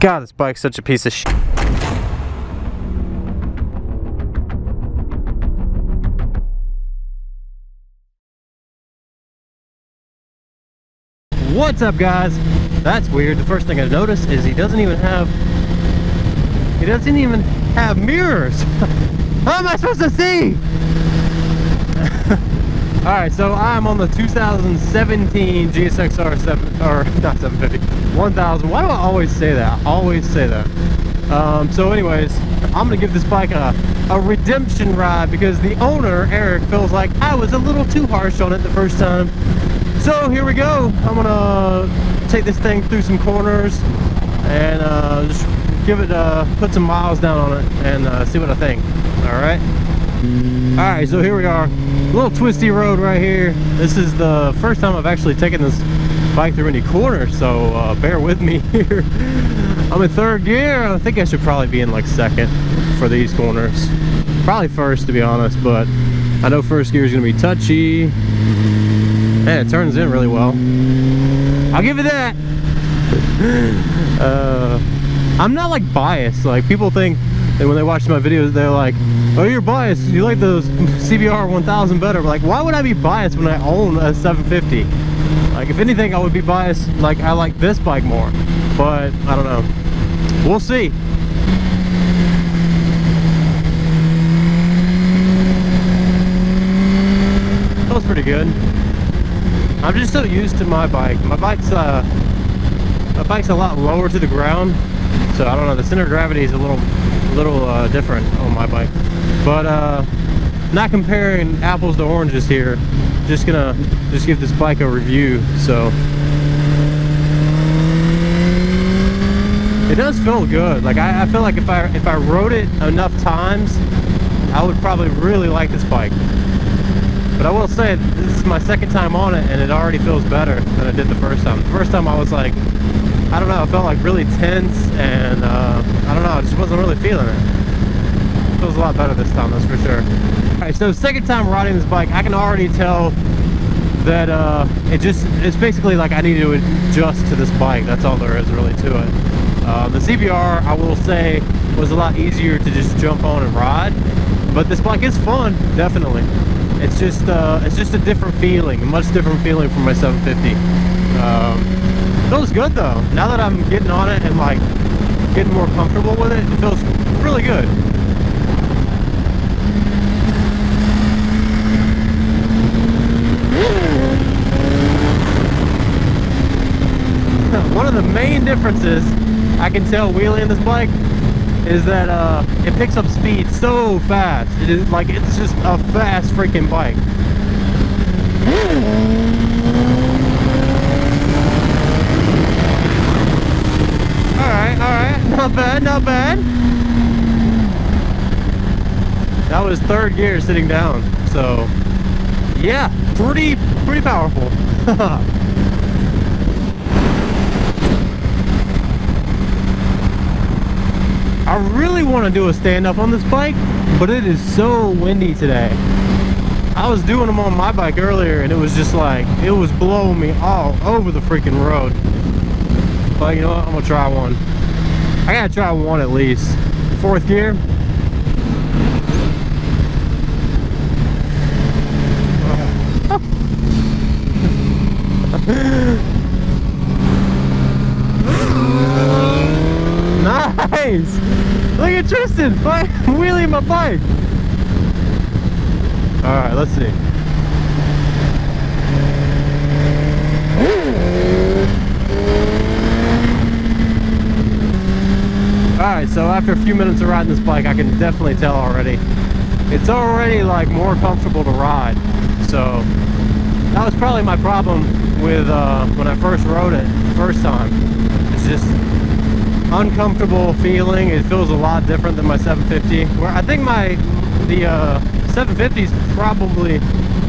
God, this bike's such a piece of shit. What's up guys? That's weird. The first thing I noticed is he doesn't even have he doesn't even have mirrors. How am I supposed to see? Alright, so I'm on the 2017 GSXR 7 or not 750 1000. Why do I always say that? I always say that. Um, so anyways, I'm gonna give this bike a, a redemption ride because the owner, Eric, feels like I was a little too harsh on it the first time. So here we go. I'm gonna take this thing through some corners and uh, just give it, uh, put some miles down on it and uh, see what I think. All right. All right, so here we are. Little twisty road right here. This is the first time I've actually taken this bike through any corners, so uh, bear with me here. I'm in third gear. I think I should probably be in like second for these corners. Probably first to be honest, but I know first gear is gonna be touchy. And it turns in really well. I'll give it that. uh, I'm not like biased. Like people think that when they watch my videos, they're like, "Oh, you're biased. You like the CBR 1000 better." Like, why would I be biased when I own a 750? Like, if anything, I would be biased. Like, I like this bike more. But I don't know. We'll see. Feels pretty good. I'm just so used to my bike. My bike's uh, my bike's a lot lower to the ground, so I don't know. The center of gravity is a little, little uh, different on my bike. But uh, not comparing apples to oranges here. Just gonna just give this bike a review. So it does feel good. Like I, I feel like if I if I rode it enough times, I would probably really like this bike. But I will say, this is my second time on it, and it already feels better than I did the first time. The first time I was like, I don't know, I felt like really tense, and uh, I don't know, I just wasn't really feeling it. Feels a lot better this time, that's for sure. Alright, so second time riding this bike, I can already tell that uh, it just, it's basically like I need to adjust to this bike. That's all there is really to it. Uh, the CBR, I will say, was a lot easier to just jump on and ride. But this bike is fun, definitely it's just uh, it's just a different feeling, a much different feeling from my 750. Um, feels good though. Now that I'm getting on it and like getting more comfortable with it, it feels really good. One of the main differences I can tell wheeling this bike is that uh, it picks up speed so fast. It is like it's just a fast freaking bike. Alright, not bad, not bad. That was third gear sitting down, so yeah, pretty, pretty powerful. I really want to do a stand-up on this bike, but it is so windy today. I was doing them on my bike earlier, and it was just like, it was blowing me all over the freaking road. But you know what, I'm gonna try one. I gotta try one at least. Fourth gear. nice! Look at Tristan, wheeling my bike. All right, let's see. All right, so after a few minutes of riding this bike, I can definitely tell already. It's already like more comfortable to ride. So that was probably my problem with uh, when I first rode it first time. It's just uncomfortable feeling. It feels a lot different than my 750. Where I think my the uh, 750 is probably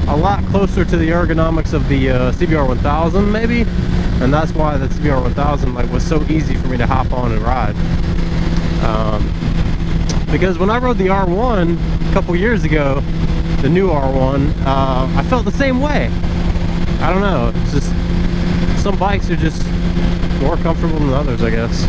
a lot closer to the ergonomics of the uh, CBR 1000 maybe, and that's why the CBR 1000 like was so easy for me to hop on and ride. Um, because when I rode the R1 a couple years ago, the new R1, uh, I felt the same way. I don't know. It's just some bikes are just more comfortable than others, I guess.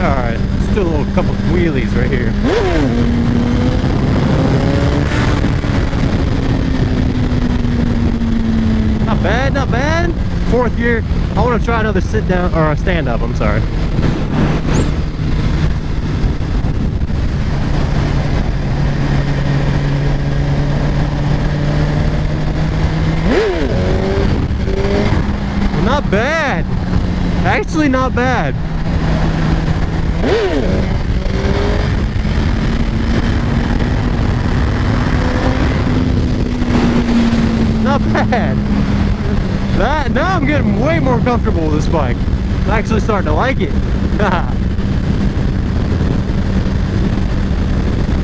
Alright, let's do a little couple wheelies right here. Not bad, not bad. Fourth year. I want to try another sit down or a stand up. I'm sorry. Not bad. Actually, not bad. Not bad. Now I'm getting way more comfortable with this bike. I'm actually starting to like it.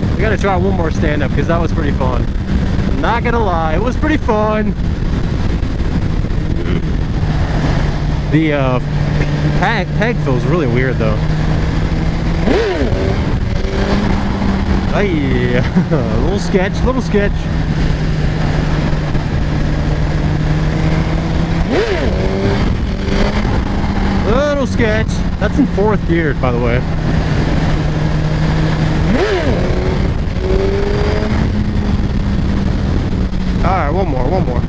I gotta try one more stand-up because that was pretty fun. I'm not gonna lie, it was pretty fun. The uh, peg, peg feels really weird though. Hey, a little sketch, little sketch. Sketch. That's in fourth gear, by the way. Alright, one more, one more.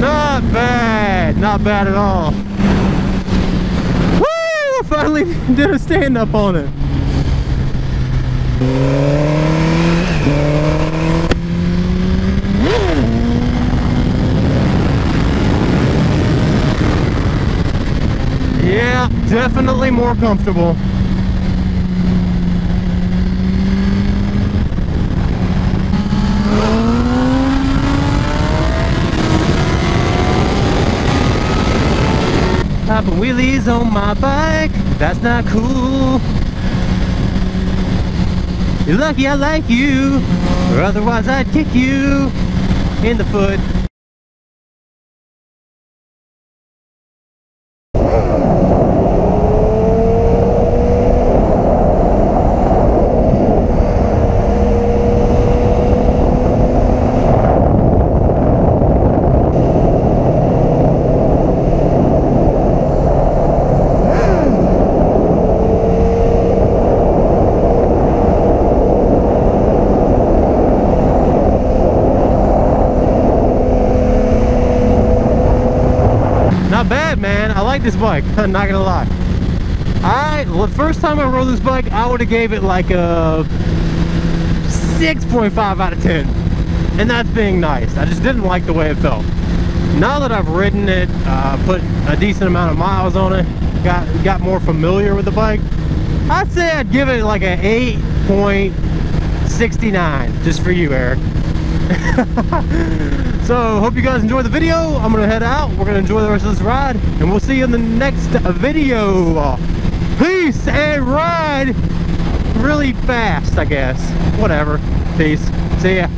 Not bad, not bad at all. Woo! Finally did a stand up on it. Yeah, definitely more comfortable. Popping wheelies on my bike, that's not cool. You're lucky I like you, or otherwise I'd kick you in the foot. Not bad, man. I like this bike. I'm not gonna lie. I the first time I rode this bike, I would have gave it like a 6.5 out of 10, and that's being nice. I just didn't like the way it felt. Now that I've ridden it, uh, put a decent amount of miles on it, got got more familiar with the bike, I'd say I'd give it like an 8.69, just for you, Eric. so hope you guys enjoyed the video. I'm gonna head out. We're gonna enjoy the rest of this ride and we'll see you in the next video. Peace and ride really fast i guess. Whatever. Peace. See ya